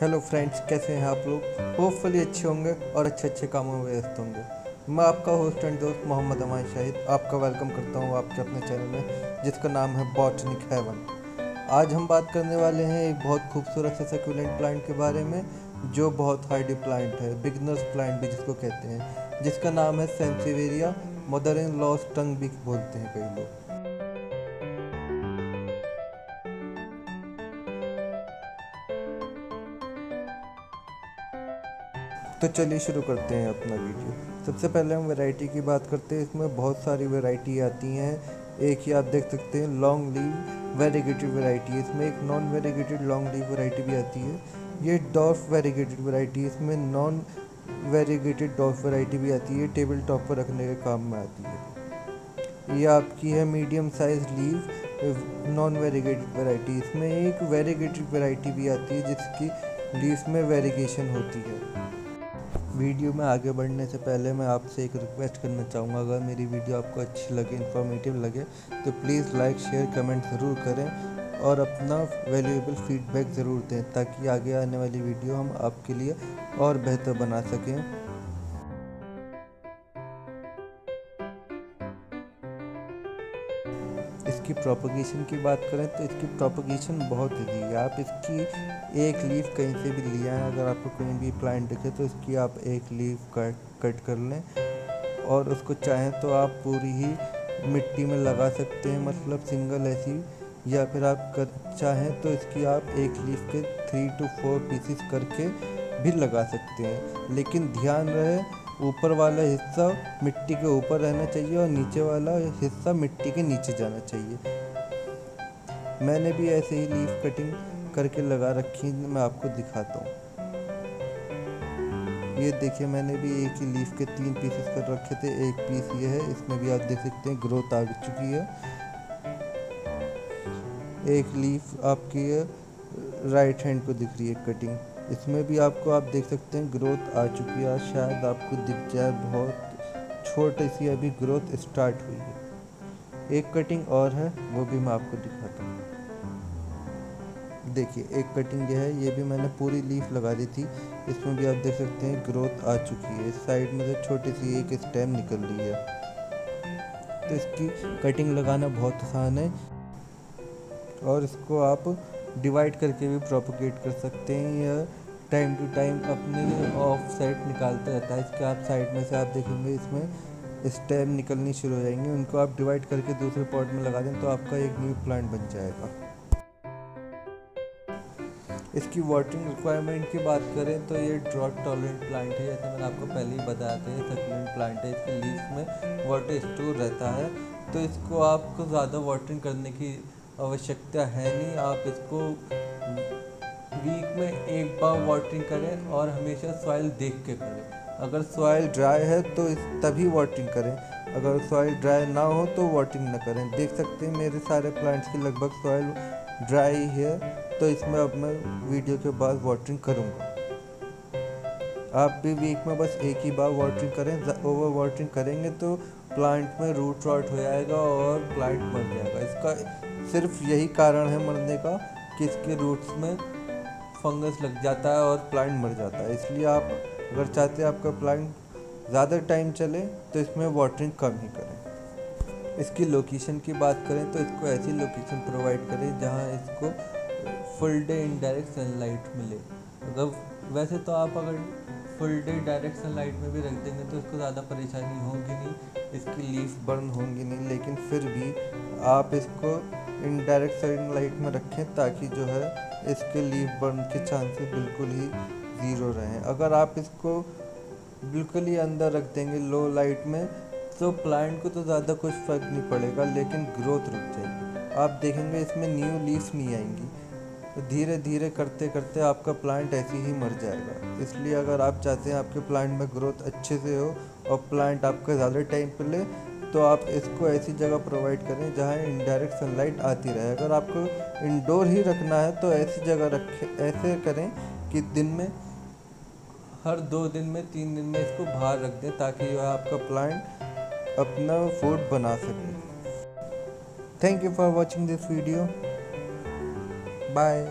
Hello friends कैसे हैं आप लोग? होपफुली अच्छे होंगे और अच्छे अच्छे कामों में व्यस्त होंगे। मैं आपका होस्ट एंड दोस्त मोहम्मद अमान शाहिद आपका वेलकम करता हूँ आपके अपने चैनल में, जिसका नाम है बॉटनिक हेवन आज हम बात करने वाले हैं एक बहुत खूबसूरत से सक्यूलेंट प्लांट के बारे में, जो बहुत हार्डी प्लांट है बिगनर्स प्लांट भी जिसको कहते हैं, जिसका नाम है सेंसिवेरिया मदर इन लॉस टंग भी बोलते हैं कई लोग। तो चलिए शुरू करते हैं अपना वीडियो सबसे पहले हम वैरायटी की बात करते हैं. इसमें बहुत सारी वैरायटी आती हैं. एक ही आप देख सकते हैं लॉन्ग लीव वेरीगेटेड वैरायटी इसमें एक non variegated long leaf variety भी आती है. ये डॉर्फ वेरीगेटेड वैरायटी इसमें नॉन वेरीगेटेड डॉर्फ वैरायटी भी आती है. टेबल टॉप पर रखने के काम में आती है. ये आपकी है medium size leaf non variegated variety इसमें एक वेरीगेटेड वैरायटी भी आती है जिसकी लीव में वेरीगेशन होती है. वीडियो में आगे बढ़ने से पहले मैं आपसे एक रिक्वेस्ट करना चाहूँगा। अगर मेरी वीडियो आपको अच्छी लगे इन्फॉर्मेटिव लगे तो प्लीज़ लाइक शेयर कमेंट ज़रूर करें और अपना वैल्यूएबल फीडबैक ज़रूर दें ताकि आगे आने वाली वीडियो हम आपके लिए और बेहतर बना सकें। इसकी प्रोपगेशन की बात करें तो इसकी प्रोपगेशन बहुत ईजी है। आप इसकी एक लीफ कहीं से भी लिया है, अगर आपको कहीं भी प्लांट दिखे तो इसकी आप एक लीफ कट कट कर लें। और उसको चाहें तो आप पूरी ही मिट्टी में लगा सकते हैं मतलब सिंगल ऐसी। या फिर आप कर, चाहें तो इसकी आप एक लीफ के थ्री टू फोर पीसीस करके भी लगा सकते हैं। लेकिन ध्यान रहे ऊपर वाला हिस्सा मिट्टी के ऊपर रहना चाहिए और नीचे वाला हिस्सा मिट्टी के नीचे जाना चाहिए। मैंने भी ऐसे ही लीफ कटिंग करके लगा रखी मैं आपको दिखाता हूँ। ये देखिए, मैंने भी एक ही लीफ के तीन पीसेस कर रखे थे। एक पीस ये है, इसमें भी आप देख सकते हैं ग्रोथ आ चुकी है। एक लीफ आपकी राइट हैंड को दिख रही है कटिंग इसमें भी आपको, आप देख सकते हैं ग्रोथ आ चुकी है शायद आपको दिख जाए बहुत छोटी सी अभी ग्रोथ स्टार्ट हुई है। एक कटिंग और है, वो भी मैं आपको दिखाता हूँ। देखिए, एक कटिंग ये है, ये भी मैंने पूरी लीफ लगा दी थी। इसमें भी आप देख सकते हैं ग्रोथ आ चुकी है। इस साइड में से छोटी सी एक स्टेम निकल रही है। तो इसकी कटिंग लगाना बहुत आसान है। और इसको आप डिवाइड करके भी प्रोपोगेट कर सकते हैं। या टाइम टू टाइम अपने ऑफ़ साइड निकालते रहता है। इसके आप साइड में से आप देखेंगे, इसमें स्टेम निकलनी शुरू हो जाएँगे। उनको आप डिवाइड करके दूसरे पॉट में लगा दें तो आपका एक न्यू प्लांट बन जाएगा। इसकी वाटरिंग रिक्वायरमेंट की बात करें तो ये ड्रॉट टॉलरेंट प्लांट है। जैसे मैंने आपको पहले ही बताया था, ये सक्यूलेंट प्लांट है। इसके लीव्स में वाटर स्टोर रहता है। तो इसको आपको ज़्यादा वाटरिंग करने की आवश्यकता है नहीं, आप इसको वीक में एक बार वाटरिंग करें और हमेशा सॉइल देख के करें। अगर सॉइल ड्राई है तो तभी वाटरिंग करें। अगर सॉइल ड्राई ना हो तो वाटरिंग ना करें। देख सकते हैं मेरे सारे प्लांट्स की लगभग सॉइल ड्राई है तो इसमें अब मैं वीडियो के बाद वाटरिंग करूँगा। आप भी वीक में बस एक ही बार वाटरिंग करें। ओवर वाटरिंग करेंगे तो प्लांट में रूट रॉट हो जाएगा और प्लांट मर जाएगा। इसका सिर्फ़ यही कारण है मरने का कि इसके रूट्स में फंगस लग जाता है और प्लांट मर जाता है। इसलिए आप अगर चाहते हैं आपका प्लांट ज़्यादा टाइम चले तो इसमें वाटरिंग कम ही करें। इसकी लोकेशन की बात करें तो इसको ऐसी लोकेशन प्रोवाइड करें जहाँ इसको फुल डे इनडायरेक्ट सनलाइट मिले। अगर वैसे तो आप अगर फुल डे डायरेक्ट सनलाइट में भी रख देंगे तो इसको ज़्यादा परेशानी होगी नहीं, इसकी लीफ बर्न होंगी नहीं, लेकिन फिर भी आप इसको इनडायरेक्ट सनलाइट में रखें ताकि जो है इसके लीफ बर्न के चांसेस बिल्कुल ही ज़ीरो रहें। अगर आप इसको बिल्कुल ही अंदर रख देंगे लो लाइट में तो प्लांट को तो ज़्यादा कुछ फ़र्क नहीं पड़ेगा, लेकिन ग्रोथ रुक जाएगी। आप देखेंगे इसमें न्यू लीफ नहीं आएँगी। तो धीरे धीरे करते करते आपका प्लांट ऐसे ही मर जाएगा। इसलिए अगर आप चाहते हैं आपके प्लांट में ग्रोथ अच्छे से हो और प्लांट आपका ज़्यादा टाइम पे ले तो आप इसको ऐसी जगह प्रोवाइड करें जहाँ इनडायरेक्ट सनलाइट आती रहे। अगर आपको इंडोर ही रखना है तो ऐसी जगह रखें, ऐसे करें कि दिन में, हर दो दिन में, तीन दिन में इसको बाहर रख दें ताकि जो आपका प्लांट अपना फ़ूड बना सके। Thank you for watching this video bye